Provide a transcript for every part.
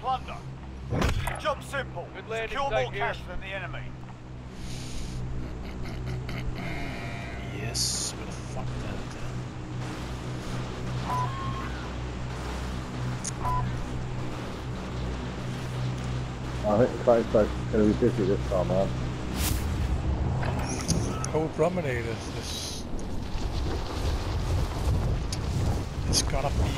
plunder. Job simple. Good landing Secure more here. cash than the enemy. Yes, where the fuck that? I think the train station's going to be busy this time, man. Whole promenade is this. It's gonna be.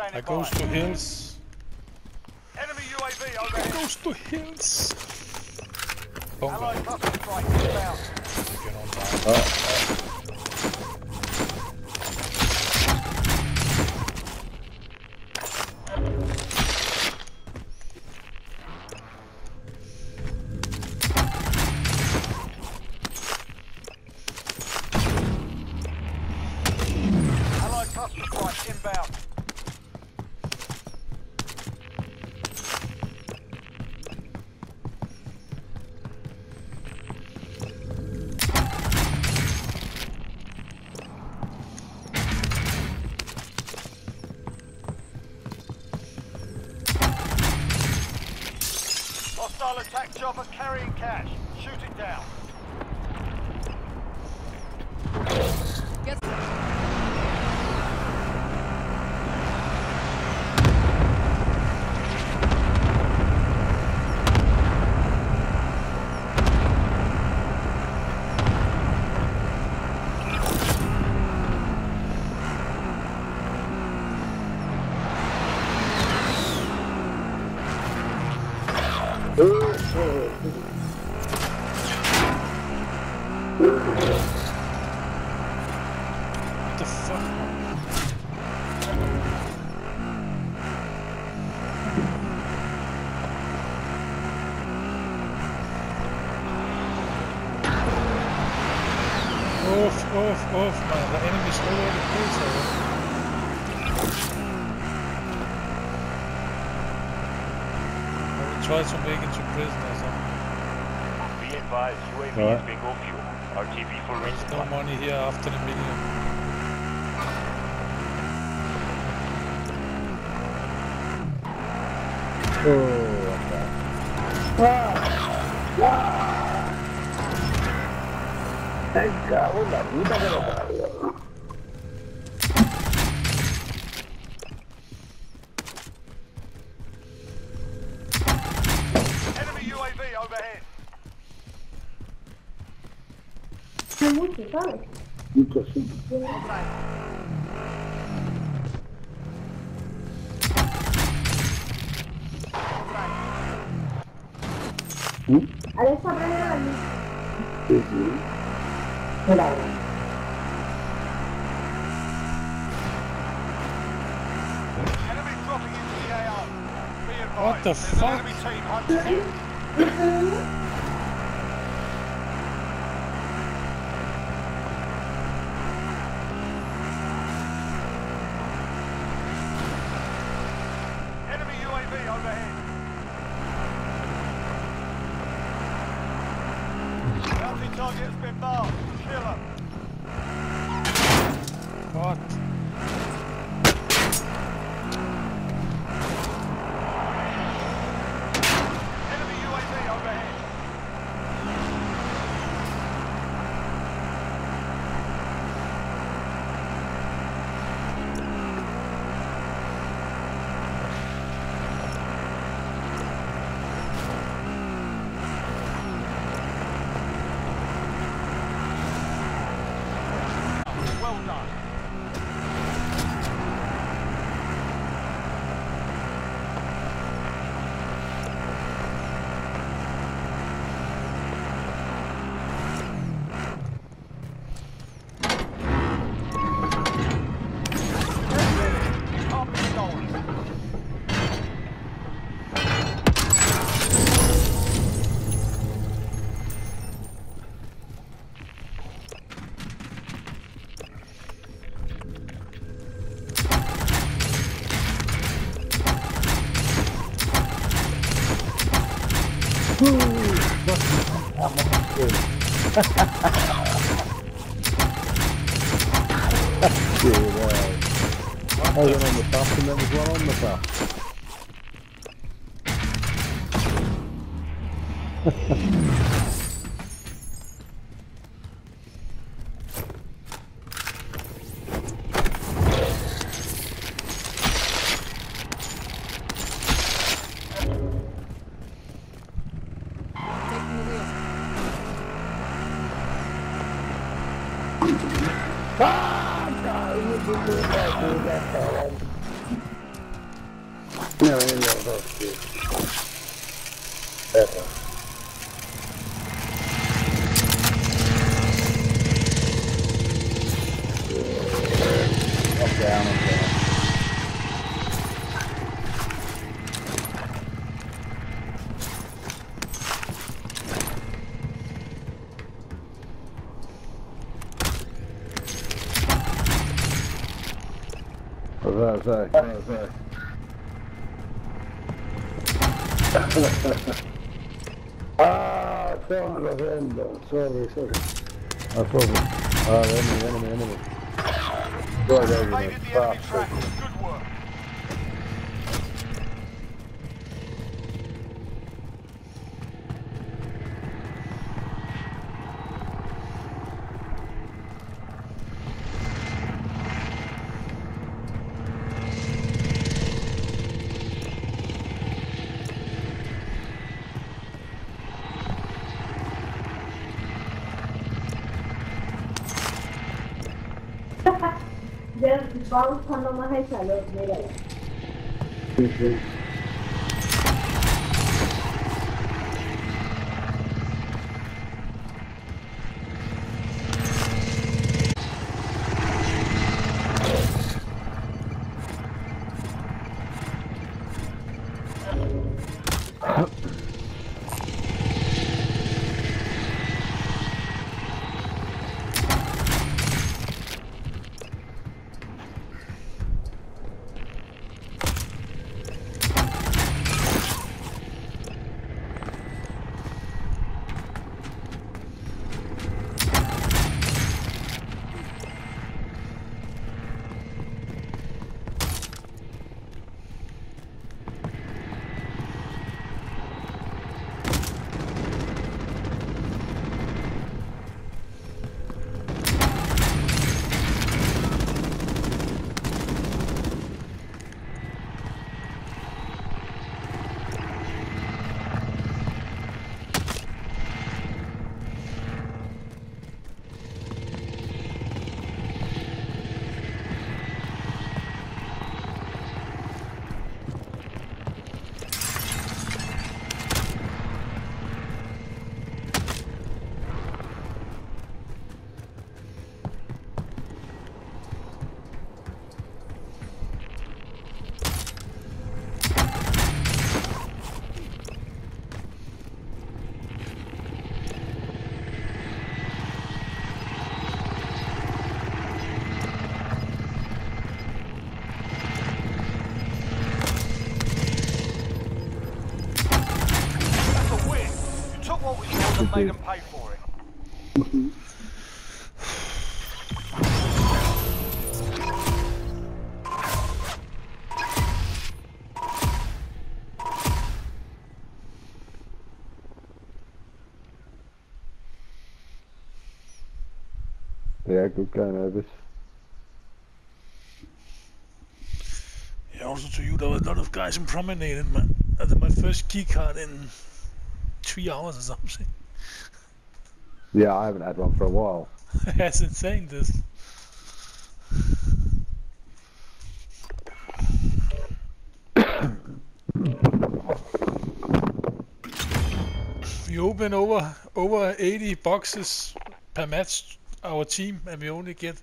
I by. goes to hills. Enemy UAV I overhead. goes to hills. Bongo. Allied cluster strike inbound. Get chopper carrying cash. Shoot it down. What the fuck? Off, off, off, man. The enemy's all over I will try to make it to prison or something. Be advised, UAV Alright. is bingo fuel. RTB for There's no money here after the million. Oh, okay. ¡Ay, cabrón, la puta que lo parió! Mira, Enemy dropping into the AO. Be advised. What the fuck? Dude, I went on the top and then there's one on the top. Ha ha ha. No, I know that's good. Better. I'm down, I'm down. What's that that say? ah, sono. Sorry, sorry. I problem. Ah, enemy, enemy, enemy. It the enemy Good work. Ben bazı tanıma heykel örneği made them pay for it. Yeah, good going, Elvis. Yeah, also to you, there were a lot of guys in promenade, man. I had my first key card in three hours or something. Yeah, I haven't had one for a while. That's insane, this. We open over over 80 boxes per match, our team, and we only get